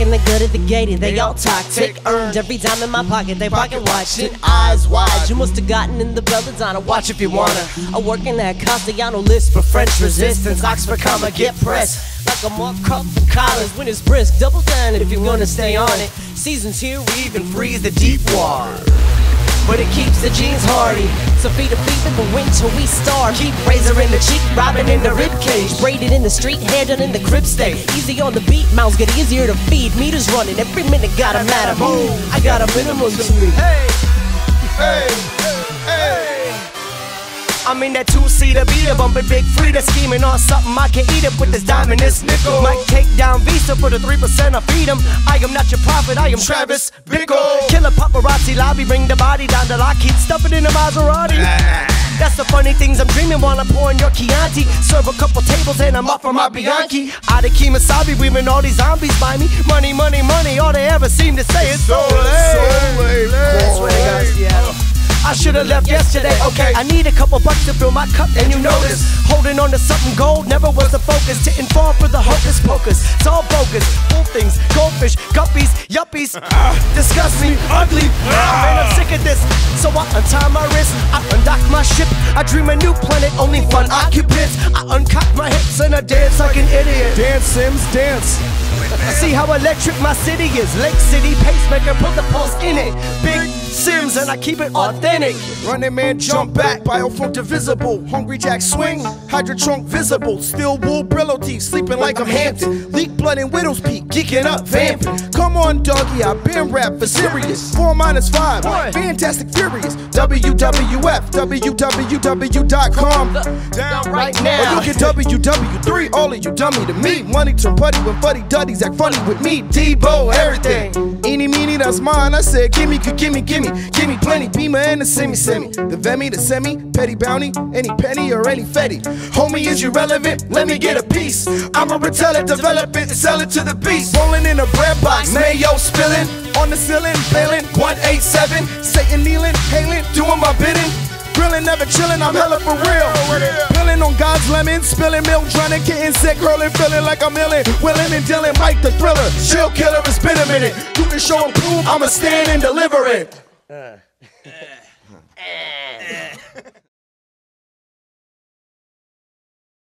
Looking the good of the gated, they all toxic. Earned every dime in my pocket, they pocket watching. Eyes wide, you must have gotten in the Belladonna. Watch if you wanna. I work in that Castellano list for French resistance. Oxford comma, get pressed. Like a mock cup from college when it's brisk. Double down if you're gonna stay on it. Seasons here, we even freeze the deep water but it keeps the jeans hardy. So feed a in the winter, we starve. Keep razor in the cheek, robbing in the rib cage. Braided in the street, hair done in the crib stay. Easy on the beat, mouths get easier to feed. Meters running, every minute gotta matter. Boom, I got a minimum to me. Hey, hey. I'm in that two-seater beater, bumping big Frida, scheming on something I can eat it with this diamond, this nickel. Might take down Visa for the 3% I feed him. I am not your prophet, I am Travis Bickle. Killer paparazzi lobby, bring the body down to Lockheed, stuff it in a Maserati. That's the funny things I'm dreaming while I'm pouring your Chianti. Serve a couple tables and I'm off on my Bianchi. Out of Kimasabi, weaving all these zombies by me. Money, money, money, all they ever seem to say is so late. That's what they got, Seattle. I should've left yesterday, okay. I need a couple bucks to fill my cup, and you know this. Holding on to something gold never was the focus. Didn't fall for the hocus pocus. It's all bogus. Fool things, goldfish, guppies, yuppies. disgust me, ugly. Ah. Man, I'm sick of this. So I untie my wrist, I undock my ship. I dream a new planet, only fun occupants. I uncock my hips and I dance like an idiot. Dance, Sims, dance. See how electric my city is. Lake City pacemaker, put the pulse in it. Big And I keep it authentic. Running man, jump back, biofunk divisible. Hungry Jack swing, Hydra trunk visible. Steel wool, Brillo teeth, sleeping like I'm Hampton. Leak blood and Widow's Peak, geeking up, vamping. Come on, doggy, I've been rap for serious. Four minus five, fantastic furious. WWF, www.com. Down right Or now. look at WW3, all of you dummy to me. Money turn putty when fuddy duddies act funny with me. Debo, everything. Eeny, mine. I said, gimme, gimme, gimme, gimme plenty. Beamer and the semi, semi. The Vemi, the semi, petty bounty, any penny or any fetty. Homie, is you relevant? Let me get a piece. I'ma retell it, develop it, sell it to the beast. Rolling in a bread box, mayo spilling. On the ceiling, bailing, 187. Satan kneeling, hailing, doing my bidding. Grilling, never chilling, I'm hella for real. Lemon, spilling milk, trying to getting sick, hurling, feeling like I'm illing. Willing and dealing, Mike the thriller. Chill killer, it's been a minute. You can show and prove, I'ma stand and deliver it.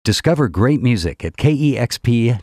Discover great music at kexp.org.